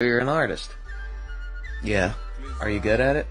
You're an artist. Yeah. Are you good at it?